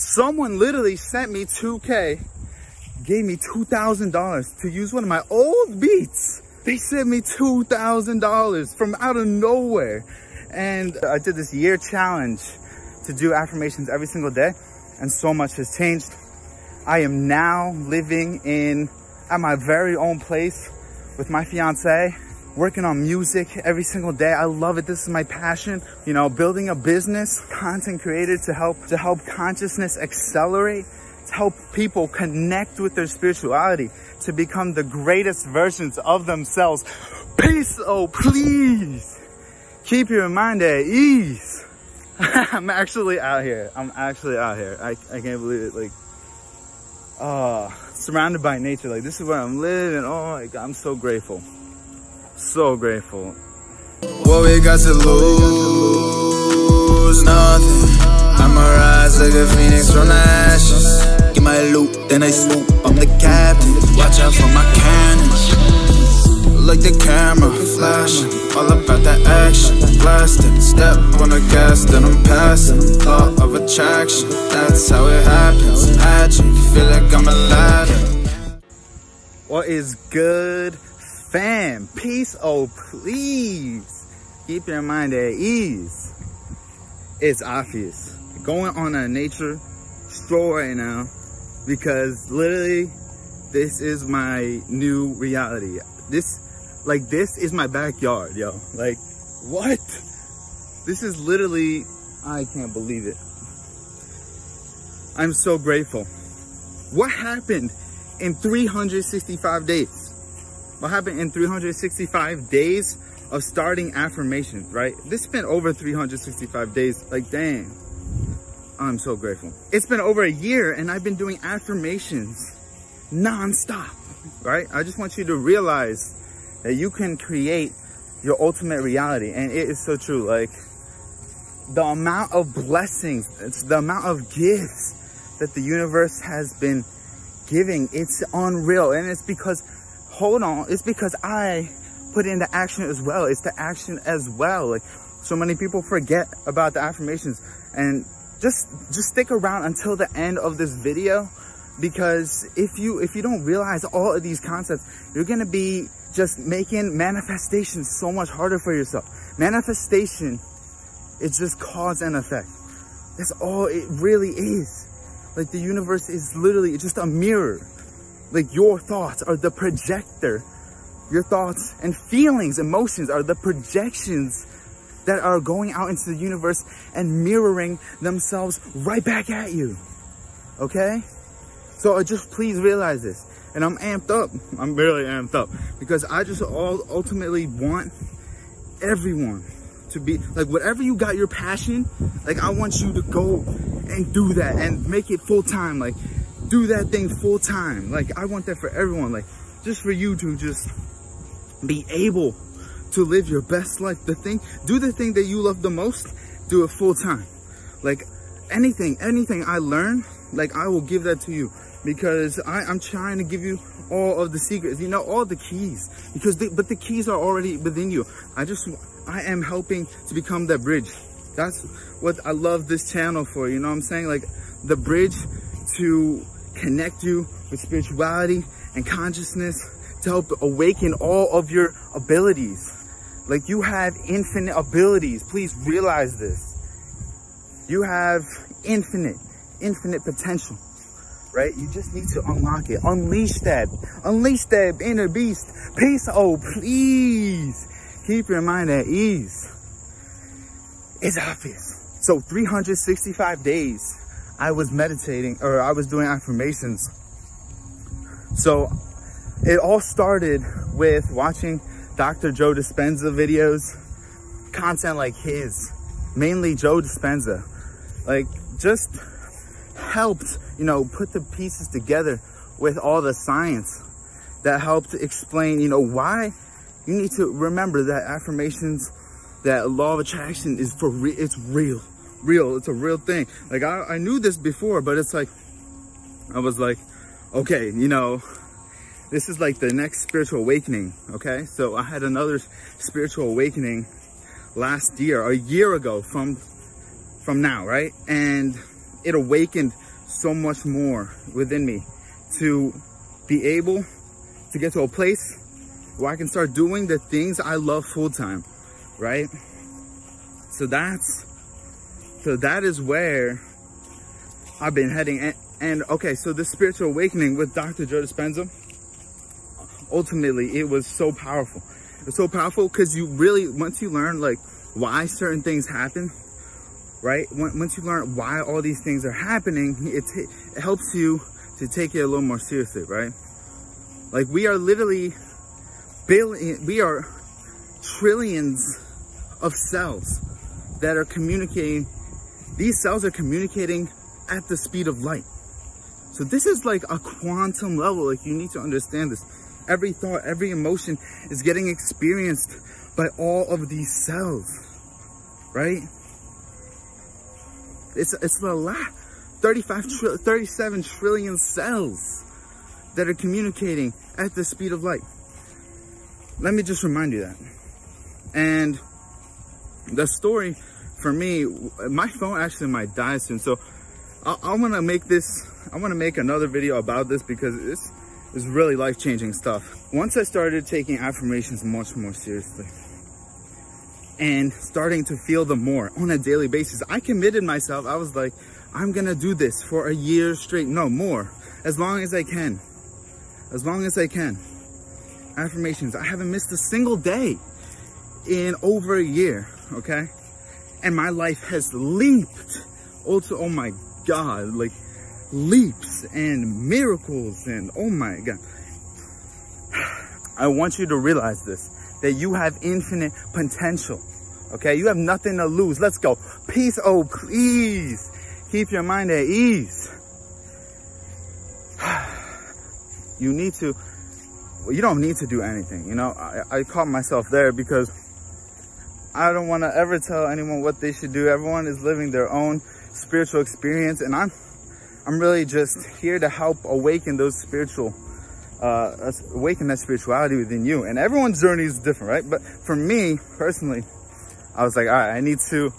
someone literally sent me 2K, gave me $2,000 to use one of my old beats. They sent me $2,000 from out of nowhere. And I did this year challenge to do affirmations every single day. And so much has changed. I am now living in, at my very own place with my fiance working on music every single day. I love it. This is my passion. You know, building a business, content created to help to help consciousness accelerate, to help people connect with their spirituality, to become the greatest versions of themselves. Peace, oh please. Keep your mind at ease. I'm actually out here. I'm actually out here. I, I can't believe it. Like, uh, surrounded by nature. Like, this is where I'm living. Oh I'm so grateful. So grateful. What we got to lose? Nothing. I'ma rise like a phoenix from the ashes. Get my loot, then I swoop. I'm the captain. Watch out for my cannons. Like the camera, flashing. All about the action. Blasting. Step on the gas, then I'm passing. Law of attraction. That's how it happens. Magic. Feel like I'm Aladdin. What is good? Fam, peace, oh please. Keep your mind at ease. It's Opvious. Going on a nature stroll right now because literally this is my new reality. This, like this is my backyard, yo. Like, what? This is literally, I can't believe it. I'm so grateful. What happened in 365 days? What happened in 365 days of starting affirmations, right? This has been over 365 days. Like, dang, I'm so grateful. It's been over a year and I've been doing affirmations nonstop, right? I just want you to realize that you can create your ultimate reality. And it is so true. Like, the amount of blessings, it's the amount of gifts that the universe has been giving, it's unreal. And it's because hold on, it's because I put into action as well. It's the action as well. Like so many people forget about the affirmations and just just stick around until the end of this video because if you if you don't realize all of these concepts, you're gonna be just making manifestation so much harder for yourself. Manifestation it's just cause and effect. That's all it really is. Like the universe is literally just a mirror like your thoughts are the projector. Your thoughts and feelings, emotions are the projections that are going out into the universe and mirroring themselves right back at you. Okay? So I just please realize this. And I'm amped up. I'm really amped up because I just all ultimately want everyone to be like whatever you got your passion like i want you to go and do that and make it full time like do that thing full time. Like I want that for everyone. Like just for you to just be able to live your best life. The thing, do the thing that you love the most, do it full time. Like anything, anything I learn, like I will give that to you because I, I'm trying to give you all of the secrets, you know, all the keys because, they, but the keys are already within you. I just, I am helping to become that bridge. That's what I love this channel for. You know what I'm saying? Like the bridge to connect you with spirituality and consciousness to help awaken all of your abilities. Like you have infinite abilities. Please realize this. You have infinite, infinite potential, right? You just need to unlock it. Unleash that. Unleash that inner beast. Peace. Oh, please keep your mind at ease. It's Opvious. So 365 days I was meditating or I was doing affirmations. So it all started with watching Dr. Joe Dispenza videos, content like his, mainly Joe Dispenza, like just helped, you know, put the pieces together with all the science that helped explain, you know, why you need to remember that affirmations, that law of attraction is for real, it's real real. It's a real thing. Like I, I knew this before, but it's like, I was like, okay, you know, this is like the next spiritual awakening. Okay. So I had another spiritual awakening last year, a year ago from, from now. Right. And it awakened so much more within me to be able to get to a place where I can start doing the things I love full time, right? So that's, so that is where I've been heading. And, and okay, so the spiritual awakening with Dr. Joe Dispenza, ultimately it was so powerful. It's so powerful because you really, once you learn like why certain things happen, right? Once you learn why all these things are happening, it, it helps you to take it a little more seriously, right? Like we are literally billion, we are trillions of cells that are communicating. These cells are communicating at the speed of light. So this is like a quantum level. Like you need to understand this. Every thought, every emotion is getting experienced by all of these cells, right? It's, it's a lot. 35, tri 37 trillion cells that are communicating at the speed of light. Let me just remind you that. And the story for me, my phone actually might die soon. So I, want to make this, I want to make another video about this because it's, it's really life-changing stuff. Once I started taking affirmations much more seriously and starting to feel them more on a daily basis, I committed myself. I was like, I'm to do this for a year straight. No, more. As long as I can. As long as I can. Affirmations. I haven't missed a single day in over a year, okay? And my life has leaped. Also, oh my God, like leaps and miracles and oh my God. I want you to realize this, that you have infinite potential. Okay, you have nothing to lose. Let's go. Peace, oh please. Keep your mind at ease. You need to, you don't need to do anything. You know, I, I caught myself there because I don't want to ever tell anyone what they should do. Everyone is living their own spiritual experience and I'm I'm really just here to help awaken those spiritual uh, awaken that spirituality within you. And everyone's journey is different, right? But for me personally, I was like, all right, I need to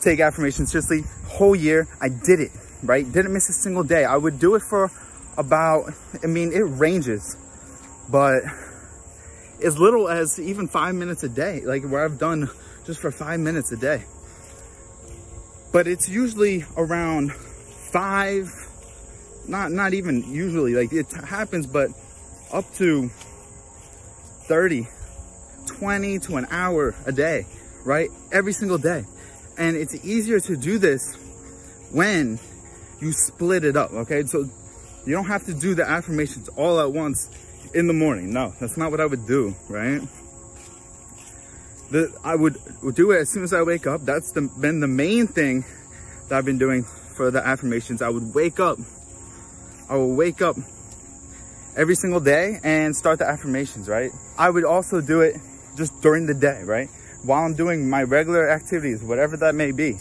take affirmations seriously. Whole year, I did it, right? Didn't miss a single day. I would do it for about, I mean, it ranges, but as little as even five minutes a day, like where I've done just for five minutes a day. But it's usually around five, not, not even usually, like it happens, but up to 30, 20 to an hour a day, right? Every single day. And it's easier to do this when you split it up, okay? So you don't have to do the affirmations all at once in the morning. No, that's not what I would do, right? The, I would, would do it as soon as I wake up. That's the, been the main thing that I've been doing for the affirmations. I would wake up. I will wake up every single day and start the affirmations, right? I would also do it just during the day, right? While I'm doing my regular activities, whatever that may be.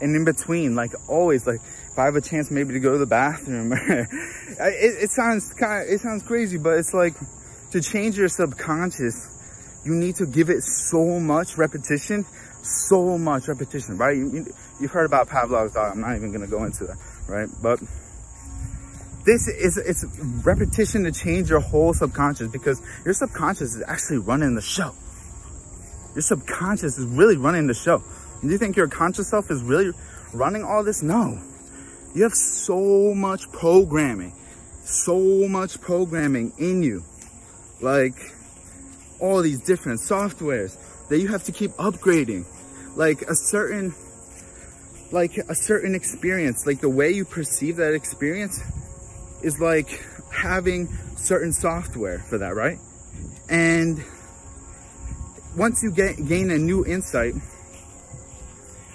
And in between, like always, like if I have a chance maybe to go to the bathroom, it, it sounds kind of, it sounds crazy, but it's like to change your subconscious, you need to give it so much repetition, so much repetition, right? You, have heard about Pavlov's dog. I'm not even going to go into that, right? But this is it's repetition to change your whole subconscious because your subconscious is actually running the show. Your subconscious is really running the show. Do you think your conscious self is really running all this? No. You have so much programming, so much programming in you. Like all these different softwares that you have to keep upgrading. Like a certain, like a certain experience, like the way you perceive that experience is like having certain software for that, right? And once you get gain a new insight,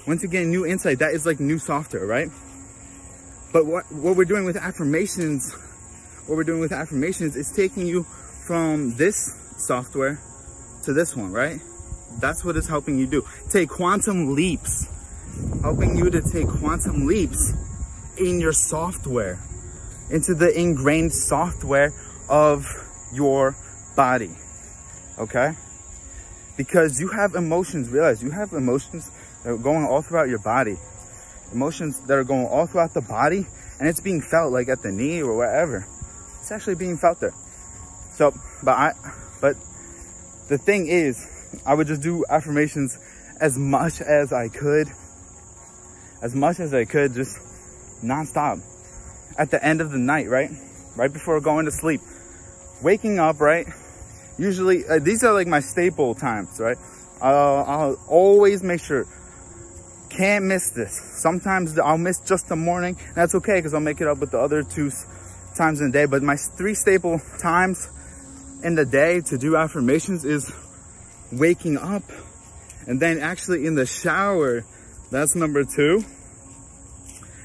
once you gain new insight, that is like new software, right? But what, what we're doing with affirmations, what we're doing with affirmations is taking you from this software to this one, right? That's what it's helping you do. Take quantum leaps, helping you to take quantum leaps in your software, into the ingrained software of your body, okay? Because you have emotions, realize you have emotions that are going all throughout your body. Emotions that are going all throughout the body and it's being felt like at the knee or wherever. It's actually being felt there. So, but I, but the thing is, I would just do affirmations as much as I could, as much as I could, just nonstop. At the end of the night, right? Right before going to sleep. Waking up, right? Usually, uh, these are like my staple times, right? Uh, I'll always make sure can't miss this. Sometimes I'll miss just the morning. That's okay because I'll make it up with the other two times in the day. But my three staple times in the day to do affirmations is waking up and then actually in the shower. That's number two.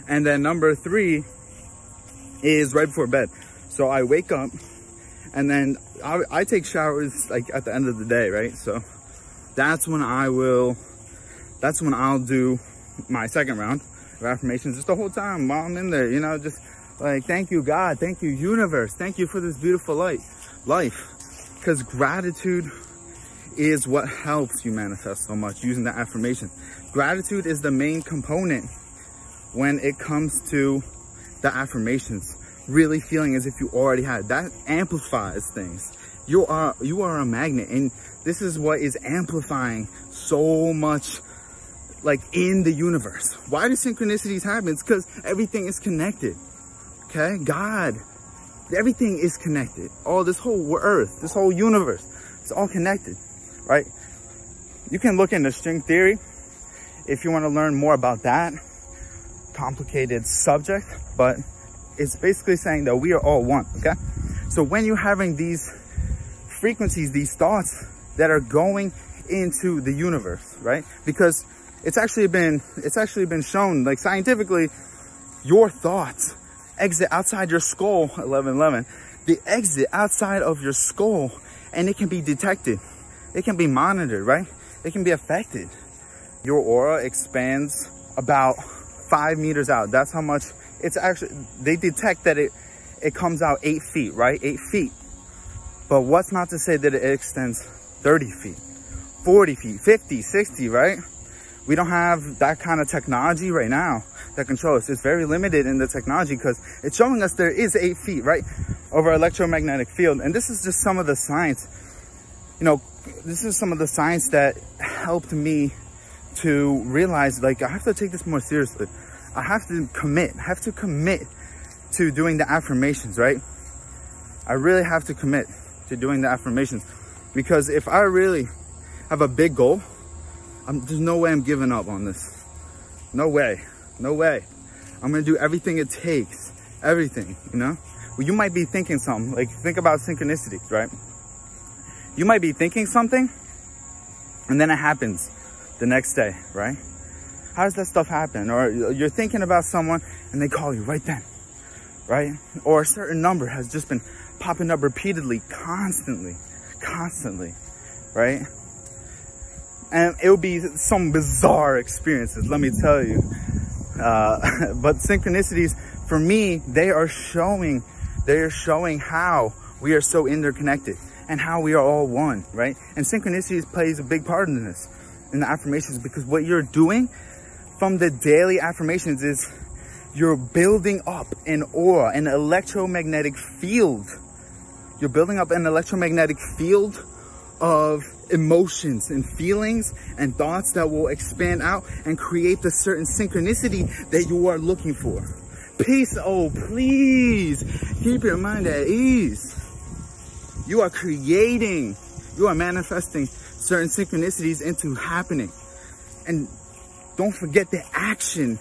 And then number three is right before bed. So I wake up and then I, I take showers like at the end of the day, right? So that's when I will that's when I'll do my second round of affirmations just the whole time while I'm in there, you know, just like, thank you, God. Thank you, universe. Thank you for this beautiful life. Life. Because gratitude is what helps you manifest so much using the affirmation. Gratitude is the main component when it comes to the affirmations. Really feeling as if you already had. That amplifies things. You are you are a magnet and this is what is amplifying so much like in the universe. Why do synchronicities happen? It's because everything is connected. Okay? God. Everything is connected. All this whole earth, this whole universe, it's all connected, right? You can look into string theory if you want to learn more about that complicated subject, but it's basically saying that we are all one, okay? So when you're having these frequencies, these thoughts that are going into the universe, right? Because it's actually been it's actually been shown like scientifically your thoughts exit outside your skull 1111 the exit outside of your skull and it can be detected. It can be monitored right? It can be affected. Your aura expands about five meters out. That's how much it's actually they detect that it it comes out eight feet right? Eight feet. But what's not to say that it extends 30 feet 40 feet 50 60 right we don't have that kind of technology right now that controls. It's very limited in the technology because it's showing us there is eight feet, right, over electromagnetic field. And this is just some of the science, you know, this is some of the science that helped me to realize like I have to take this more seriously. I have to commit, I have to commit to doing the affirmations, right? I really have to commit to doing the affirmations because if I really have a big goal, I'm, there's no way I'm giving up on this. No way. No way. I'm gonna do everything it takes. Everything, you know? Well, you might be thinking something, like think about synchronicities, right? You might be thinking something and then it happens the next day, right? How does that stuff happen? Or you're thinking about someone and they call you right then, right? Or a certain number has just been popping up repeatedly, constantly, constantly, right? And it'll be some bizarre experiences, let me tell you. Uh, but synchronicities, for me, they are showing, they are showing how we are so interconnected and how we are all one, right? And synchronicities plays a big part in this, in the affirmations, because what you're doing from the daily affirmations is you're building up an aura, an electromagnetic field. You're building up an electromagnetic field of emotions and feelings and thoughts that will expand out and create the certain synchronicity that you are looking for. Peace, oh please, keep your mind at ease. You are creating, you are manifesting certain synchronicities into happening. And don't forget the action.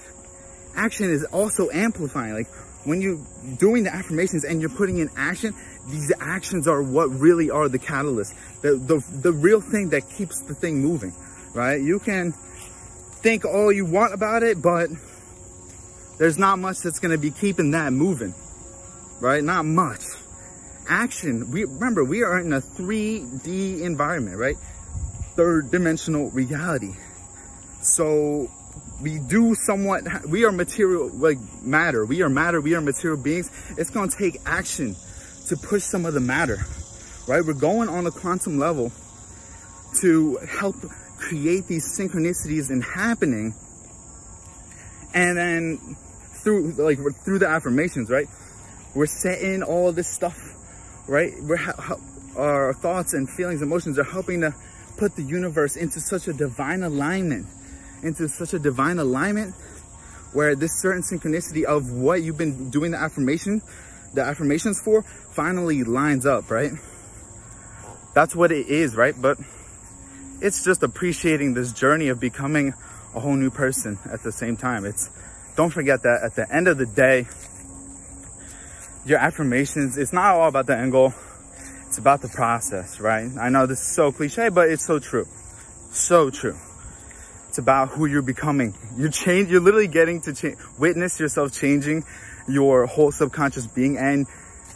Action is also amplifying. Like when you're doing the affirmations and you're putting in action, these actions are what really are the catalyst, the, the, the real thing that keeps the thing moving, right? You can think all you want about it, but there's not much that's going to be keeping that moving, right? Not much. Action, we remember we are in a 3D environment, right? Third dimensional reality. So we do somewhat, we are material, like matter. We are matter, we are material beings. It's going to take action to push some of the matter, right? We're going on a quantum level to help create these synchronicities and happening. And then through like through the affirmations, right? We're setting all this stuff, right? We're our thoughts and feelings, emotions are helping to put the universe into such a divine alignment, into such a divine alignment where this certain synchronicity of what you've been doing the affirmation, the affirmations for finally lines up, right? That's what it is, right? But it's just appreciating this journey of becoming a whole new person at the same time. It's don't forget that at the end of the day, your affirmations, it's not all about the end goal. It's about the process, right? I know this is so cliche, but it's so true. So true. It's about who you're becoming. You're change. You're literally getting to cha- witness yourself changing your whole subconscious being and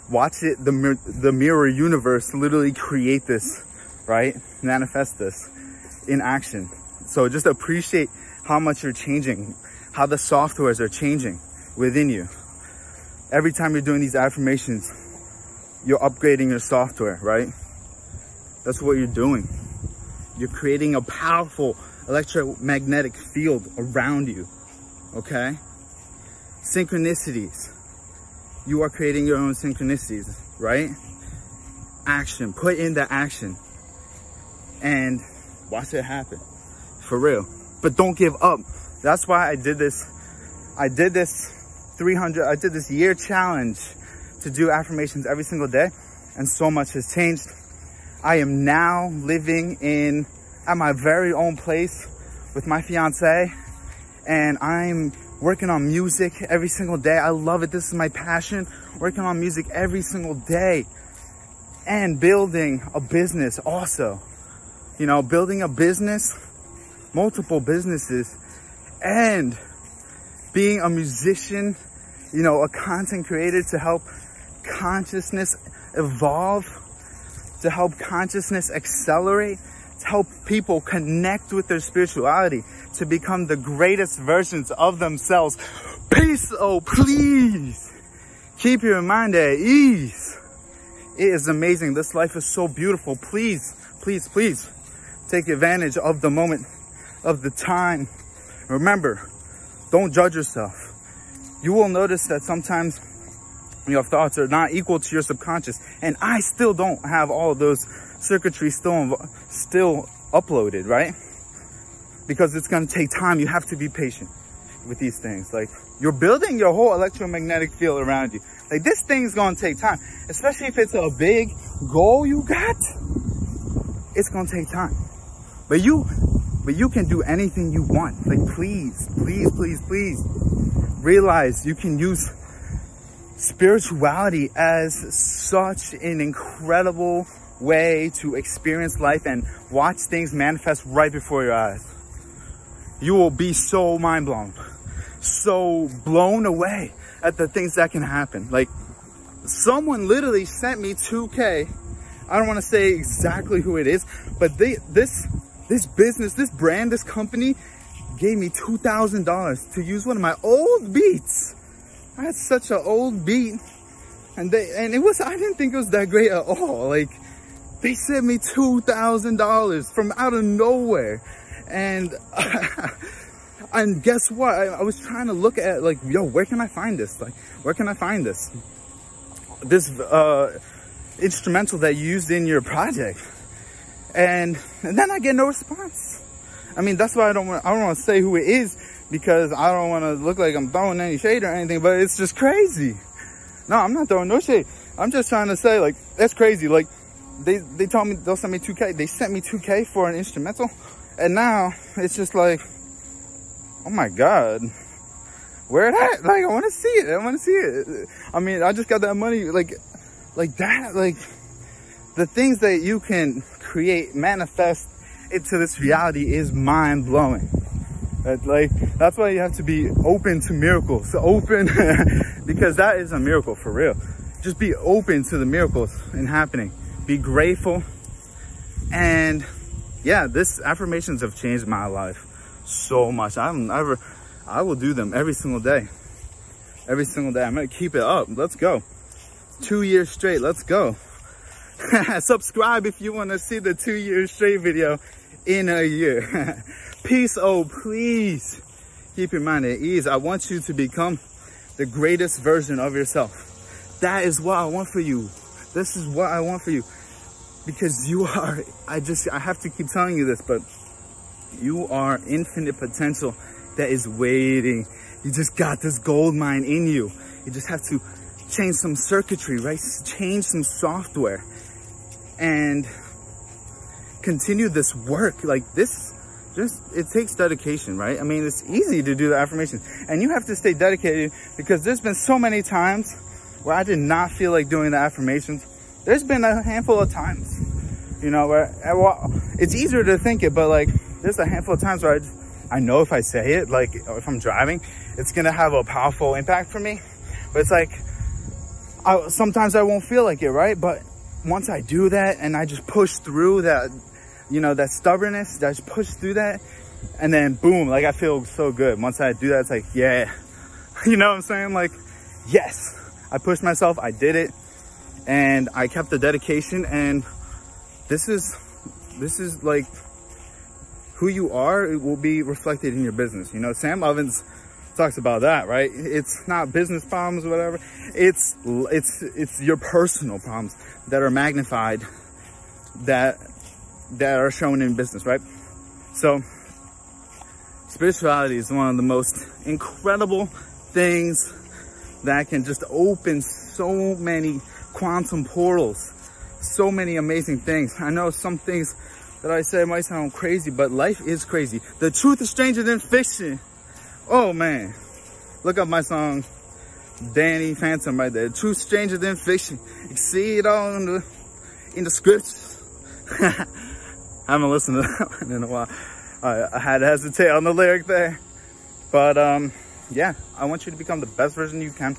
watch it, the, the mirror universe literally create this, right? Manifest this in action. So just appreciate how much you're changing, how the softwares are changing within you. Every time you're doing these affirmations, you're upgrading your software, right? That's what you're doing. You're creating a powerful electromagnetic field around you, okay? Synchronicities. You are creating your own synchronicities, right? Action, put in the action and watch it happen for real. But don't give up. That's why I did this. I did this 300, I did this year challenge to do affirmations every single day and so much has changed. I am now living in at my very own place with my fiance and I'm working on music every single day. I love it. This is my passion, working on music every single day and building a business also. You know, building a business, multiple businesses and being a musician, you know, a content creator to help consciousness evolve, to help consciousness accelerate, to help people connect with their spirituality, to become the greatest versions of themselves. Peace, oh please. Keep your mind at ease. It is amazing. This life is so beautiful. Please, please, please take advantage of the moment, of the time. Remember, don't judge yourself. You will notice that sometimes your thoughts are not equal to your subconscious. And I still don't have all those circuitry still, still uploaded, right? Because it's going to take time. You have to be patient with these things. Like you're building your whole electromagnetic field around you. Like this thing's going to take time, especially if it's a big goal you got. It's going to take time. But you, but you can do anything you want. Like please, please, please, please realize you can use spirituality as such an incredible way to experience life and watch things manifest right before your eyes. You will be so mind blown, so blown away at the things that can happen. Like someone literally sent me 2K. I don't want to say exactly who it is, but they, this, this business, this brand, this company gave me $2,000 to use one of my old beats I had such an old beat and they and it was I didn't think it was that great at all. Like they sent me two thousand dollars from out of nowhere, and and guess what? I, I, was trying to look at like yo, where can I find this? Like where can I find this? This uh, instrumental that you used in your project, and, and then I get no response. I mean that's why I don't want I don't want to say who it is because I don't want to look like I'm throwing any shade or anything, but it's just crazy. No, I'm not throwing no shade. I'm just trying to say like, that's crazy. Like they, they told me they'll send me 2K. They sent me 2K for an instrumental. And now it's just like, oh my God, where that? Like, I want to see it. I want to see it. I mean, I just got that money like, like that, like the things that you can create, manifest into this reality is mind blowing. Like that's why you have to be open to miracles, open because that is a miracle for real. Just be open to the miracles and happening. Be grateful, and yeah, this affirmations have changed my life so much. I'm never, I will do them every single day, every single day. I'm gonna keep it up. Let's go. Two years straight. Let's go. Subscribe if you want to see the two years straight video in a year. Peace, oh please. Keep your mind at ease. I want you to become the greatest version of yourself. That is what I want for you. This is what I want for you. Because you are, I just, I have to keep telling you this, but you are infinite potential that is waiting. You just got this gold mine in you. You just have to change some circuitry, right? Change some software and continue this work. Like this, just, it takes dedication, right? I mean, it's easy to do the affirmations and you have to stay dedicated because there's been so many times where I did not feel like doing the affirmations. There's been a handful of times, you know, where eh, well, it's easier to think it, but like there's a handful of times where I, just, I know if I say it, like if I'm driving, it's gonna have a powerful impact for me. But it's like, I, sometimes I won't feel like it, right? But once I do that and I just push through that, you know, that stubbornness, I just push through that and then boom, like I feel so good. Once I do that, it's like, yeah, you know what I'm saying? Like, yes, I pushed myself, I did it and I kept the dedication and this is, this is like who you are, it will be reflected in your business. You know, Sam Ovens talks about that, right? It's not business problems or whatever. It's it's it's your personal problems that are magnified that that are shown in business, right? So spirituality is one of the most incredible things that can just open so many quantum portals, so many amazing things. I know some things that I say might sound crazy, but life is crazy. The truth is stranger than fiction. Oh man, look up my song, Danny Phantom right there. Truth stranger than fiction. See it all in the, in the scripts. I haven't listened to that one in a while. I, I had to hesitate on the lyric there. But um, yeah, I want you to become the best version you can.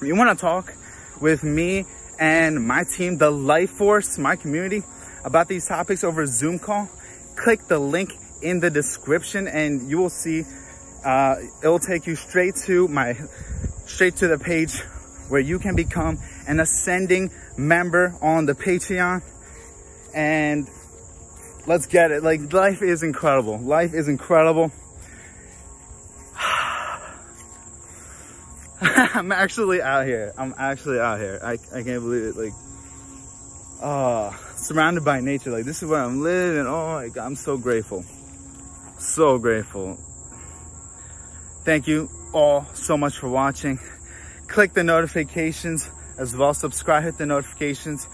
You want to talk with me and my team, the Life Force, my community, about these topics over Zoom call, click the link in the description and you will see uh, it'll take you straight to my straight to the page where you can become an ascending member on the Patreon. And let's get it. Like life is incredible. Life is incredible I'm actually out here. I'm actually out here. I, I can't believe it like uh surrounded by nature. Like this is where i'm living. Oh my god i'm so grateful. So grateful. Thank you all so much for watching. Click the notifications as well. Subscribe hit the notifications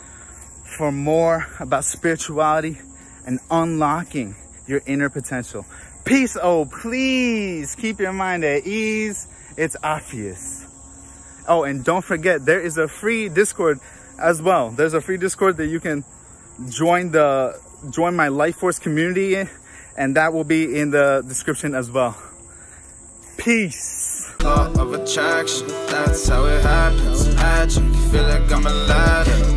for more about spirituality and unlocking your inner potential. Peace. Oh please keep your mind at ease. It's Opvious oh and don't forget there is a free discord as well. There's a free Discord that you can join the join my Life Force community in, and that will be in the description as well. Peace. Law of attraction, that's how it happens. Magic, feel like I'm.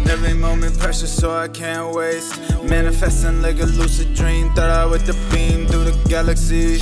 Every moment precious, so I can't waste. Manifesting like a lucid dream, thought I would the beam through the galaxy.